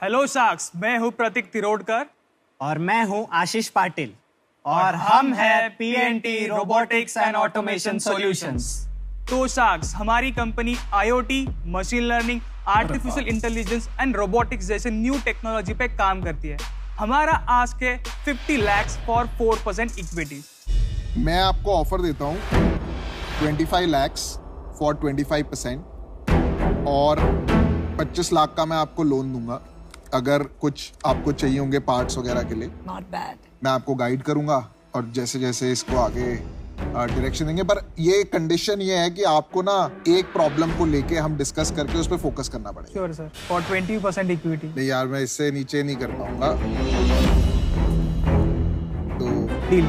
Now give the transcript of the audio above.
Hello sharks मैं हूँ प्रतीक तिरोडकर। और मैं हूँ आशीष पाटिल। और हम हैं PNT robotics and automation solutions तो शार्क्स हमारी company IOT machine learning artificial intelligence and robotics जैसे न्यू टेक्नोलॉजी पे काम करती है। हमारा आज के 50 लैक्स फॉर 4 परसेंट इक्विटी मैं आपको ऑफ़र देता हूँ 25 लैक्स फॉर 25 परसेंट और 25 लाख का मैं आपको लोन दूँगा। अगर कुछ आपको चाहिए होंगे पार्ट्स वगैरह के लिए Not bad. मैं आपको गाइड करूँगा और जैसे जैसे इसको आगे डायरेक्शन देंगे। पर ये कंडीशन ये है कि आपको ना एक प्रॉब्लम को लेके हम डिस्कस करके उस पर फोकस करना पड़ेगा। Sure sir for 20 percent equity नहीं यार मैं इससे नीचे नहीं कर पाऊँगा। तो डील